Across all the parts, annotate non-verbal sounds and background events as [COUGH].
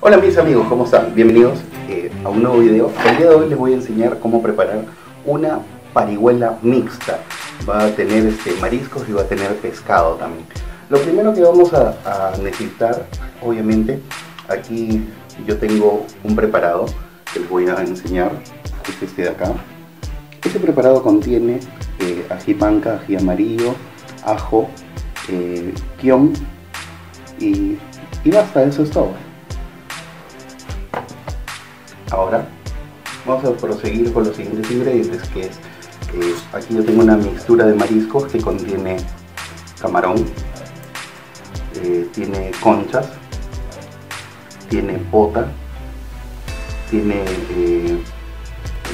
Hola mis amigos, ¿cómo están? Bienvenidos eh, a un nuevo video. El día de hoy les voy a enseñar cómo preparar una parihuela mixta. Va a tener este, mariscos y va a tener pescado también. Lo primero que vamos a, necesitar, obviamente, aquí yo tengo un preparado que les voy a enseñar, es este de acá. Este preparado contiene eh, ají panca, ají amarillo, ajo, eh, y, y basta, eso es todo. Ahora. Vamos a proseguir con los siguientes ingredientes que es eh, aquí yo tengo una mixtura de mariscos que contiene camarón, eh, tiene conchas, tiene pota, tiene eh,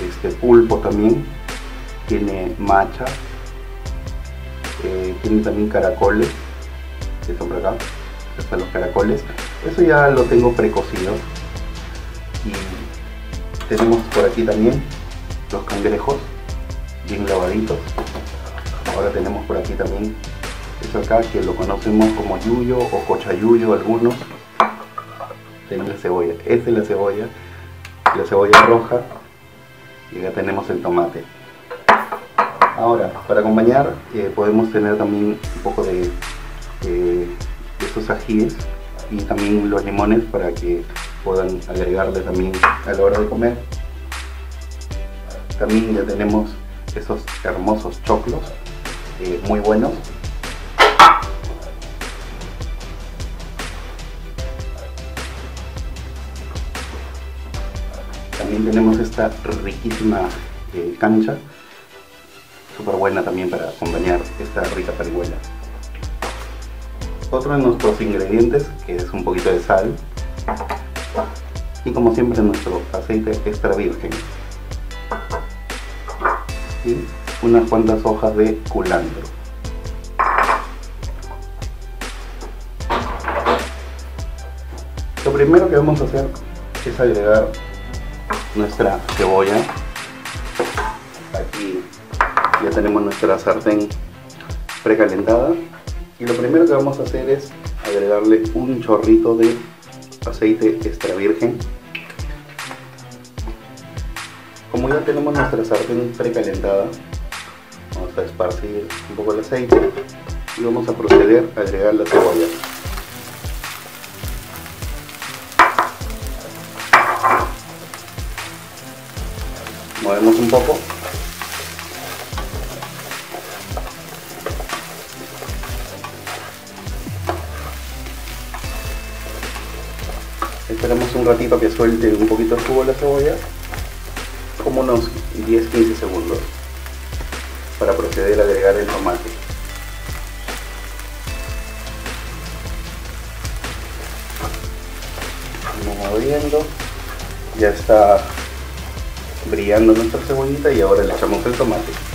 este pulpo también, tiene macha, tiene también caracoles, que por acá, están los caracoles, eso ya lo tengo precocido y tenemos por aquí también los cangrejos bien lavaditos, ahora tenemos por aquí también eso acá que lo conocemos como yuyo o cochayuyo algunos. Tenemos la cebolla, esta es la cebolla la cebolla roja y acá tenemos el tomate. Ahora para acompañar eh, podemos tener también un poco de, eh, de estos ajíes y también los limones para que puedan agregarle también a la hora de comer también ya tenemos esos hermosos choclos eh, muy buenos También tenemos esta riquísima eh, cancha, súper buena también para acompañar esta rica parihuela. Otro de nuestros ingredientes, que es un poquito de sal, y como siempre nuestro aceite extra virgen. Y unas cuantas hojas de culantro. Lo primero que vamos a hacer es agregar nuestra cebolla. Aquí ya tenemos nuestra sartén precalentada. Y lo primero que vamos a hacer es agregarle un chorrito de aceite extra virgen. Como ya tenemos nuestra sartén precalentada, vamos a esparcir un poco el aceite y vamos a proceder a agregar la cebolla. movemos un poco esperamos un ratito que suelte un poquito el jugo de la cebolla como unos 10-15 segundos para proceder a agregar el tomate vamos moviendo ya está brillando nuestra cebollita y ahora le echamos el tomate.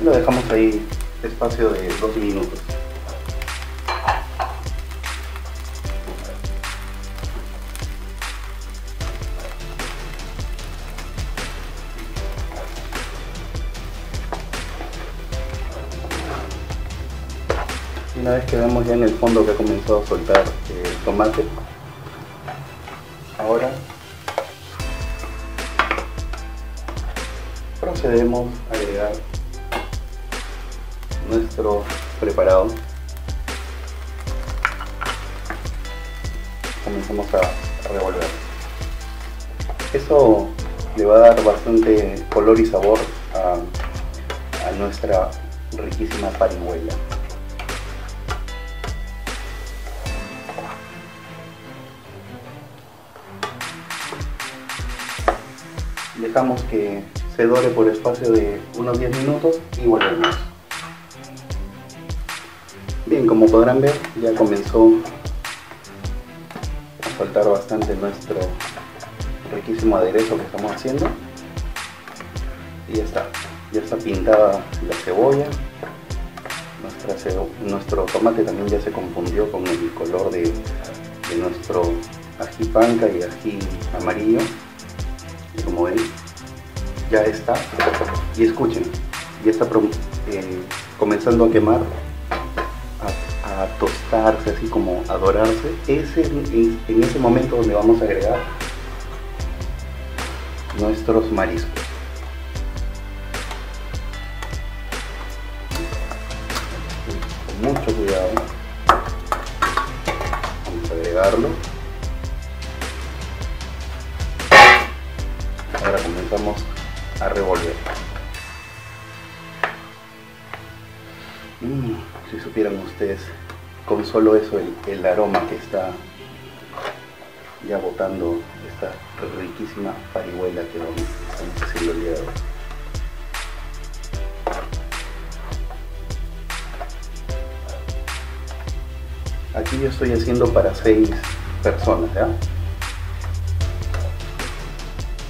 Lo dejamos ahí espacio de dos minutos. Una vez que vemos ya en el fondo que ha comenzado a soltar el tomate, ahora procedemos a agregar nuestro preparado. Comenzamos a, revolver. Eso le va a dar bastante color y sabor a, a nuestra riquísima parihuela. dejamos que se dore por espacio de unos 10 minutos y volvemos. Bien, como podrán ver, ya comenzó a soltar bastante nuestro riquísimo aderezo que estamos haciendo. Y ya está, ya está pintada la cebolla, nuestro tomate también ya se confundió con el color de, nuestro ají panca y ají amarillo. Y como ven, ya está. Y escuchen, ya está eh, comenzando a quemar, tostarse, así como a dorarse. Es en, en ese momento donde vamos a agregar nuestros mariscos. Con mucho cuidado. Vamos a agregarlo. Ahora comenzamos a revolver. Mm, si supieran ustedes con solo eso el, aroma que está ya botando esta riquísima parihuela que vamos, a el día de hoy. Aquí yo estoy haciendo para 6 personas, ¿ya?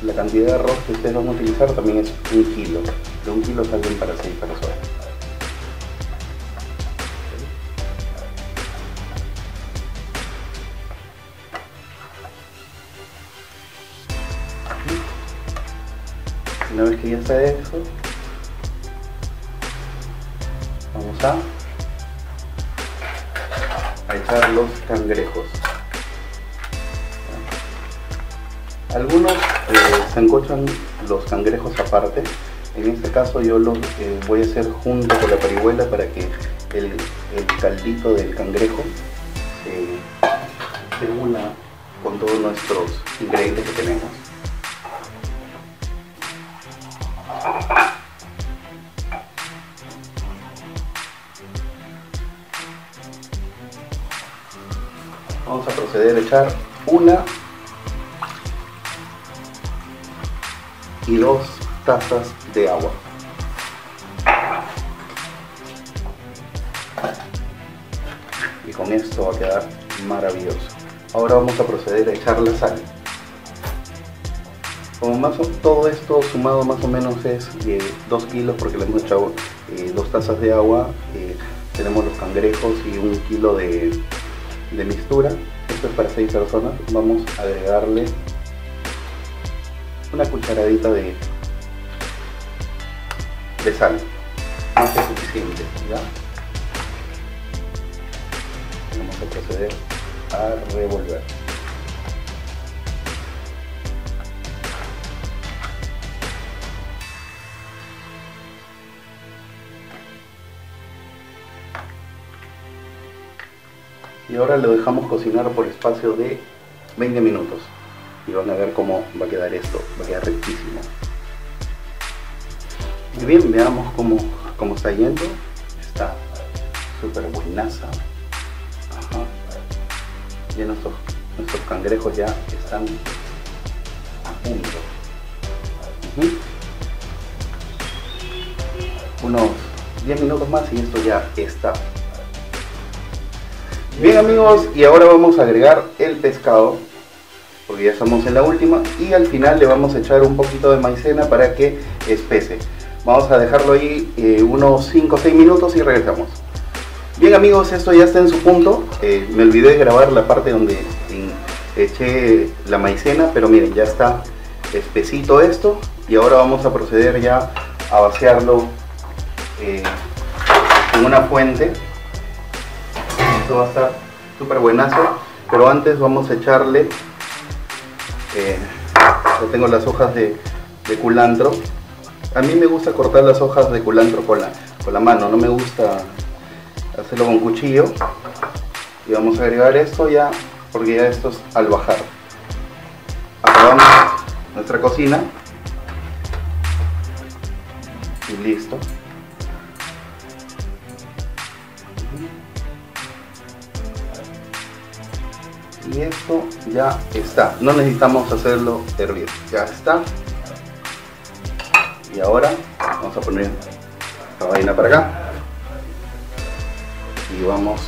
La cantidad de arroz que ustedes van a utilizar también es un kilo. De un kilo salen para 6 personas. Una vez que ya está eso, vamos a, echar los cangrejos. Algunos eh, se encochan los cangrejos aparte. En este caso yo los eh, voy a hacer junto con la parihuela para que el, caldito del cangrejo eh, se una con todos nuestros ingredientes que tenemos. Vamos a proceder a echar una y dos tazas de agua. Y con esto va a quedar maravilloso. Ahora vamos a proceder a echar la sal. Como más todo esto sumado más o menos es 2 kilos porque le hemos echado eh, dos tazas de agua, eh, tenemos los cangrejos y un kilo de, de mixtura. Esto es para 6 personas. Vamos a agregarle una cucharadita de, de sal. Más que suficiente, ¿ya? Vamos a proceder a revolver. Y ahora lo dejamos cocinar por espacio de 20 minutos y van a ver cómo va a quedar esto, va a quedar riquísimo. Y bien, veamos cómo, cómo está yendo. Está súper buenaza. Ajá. Ya nuestros, nuestros cangrejos ya están a punto. Unos 10 minutos más y esto ya está. Bien amigos, y ahora vamos a agregar el pescado porque ya estamos en la última y al final le vamos a echar un poquito de maicena para que espese. Vamos a dejarlo ahí eh, unos 5 o 6 minutos y regresamos. Bien amigos, esto ya está en su punto. Eh, me olvidé de grabar la parte donde eché la maicena, pero miren, ya está espesito esto. Y ahora vamos a proceder ya a vaciarlo eh, en una fuente. Esto va a estar súper buenazo. Pero antes vamos a echarle eh, yo tengo las hojas de, culantro. A mí me gusta cortar las hojas de culantro con la, con la mano, no me gusta hacerlo con cuchillo. Y vamos a agregar esto ya, porque ya esto es al bajar. Acabamos nuestra cocina. Y listo. Y esto ya está. No necesitamos hacerlo hervir. Ya está. Y ahora vamos a poner la vaina para acá. Y vamos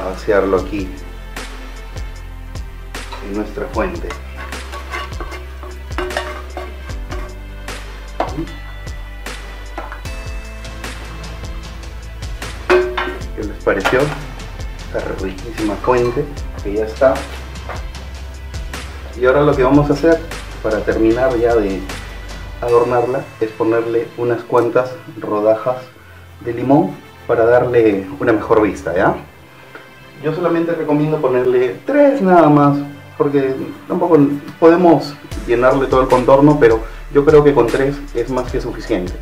a vaciarlo aquí en nuestra fuente. Pareció? Esta riquísima fuente que ya está. Y ahora lo que vamos a hacer para terminar ya de adornarla es ponerle unas cuantas rodajas de limón para darle una mejor vista, ¿ya? Yo solamente recomiendo ponerle tres nada más, porque tampoco podemos llenarle todo el contorno, pero yo creo que con tres es más que suficiente.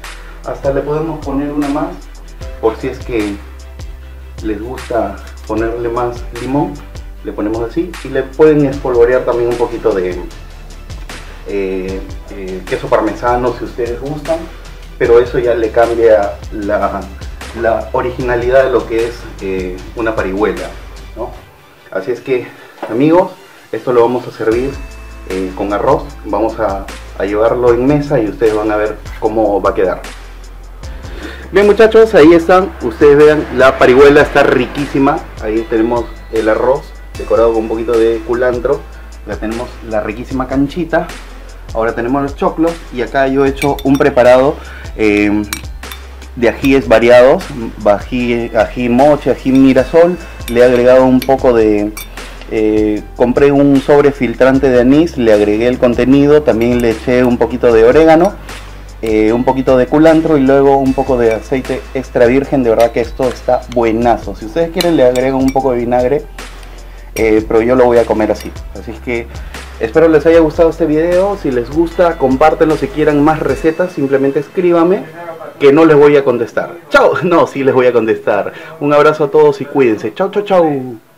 Hasta le podemos poner una más, por si es que les gusta ponerle más limón, le ponemos así. Y le pueden espolvorear también un poquito de eh, eh, queso parmesano si ustedes gustan, pero eso ya le cambia la, originalidad de lo que es eh, una parihuela. Así es que amigos, esto lo vamos a servir con arroz, vamos a, a llevarlo en mesa y ustedes van a ver cómo va a quedar. Bien muchachos, ahí están, ustedes vean, la parihuela está riquísima, ahí tenemos el arroz decorado con un poquito de culantro, ya tenemos la riquísima canchita, ahora tenemos los choclos y acá yo he hecho un preparado em, de ajíes variados, ají, ají moche, ají mirasol, le he agregado un poco de... Eh, compré un sobre filtrante de anís, le agregué el contenido, también le eché un poquito de orégano eh, un poquito de culantro y luego un poco de aceite extra virgen. De verdad que esto está buenazo. Si ustedes quieren le agrego un poco de vinagre, pero yo lo voy a comer así. Así que espero les haya gustado este video. Si les gusta, compártenlo. Si quieran más recetas, simplemente escríbame que no les voy a contestar. Chao. [LAUGHS] No, sí les voy a contestar. Un abrazo a todos y cuídense. Chao, chao, chao.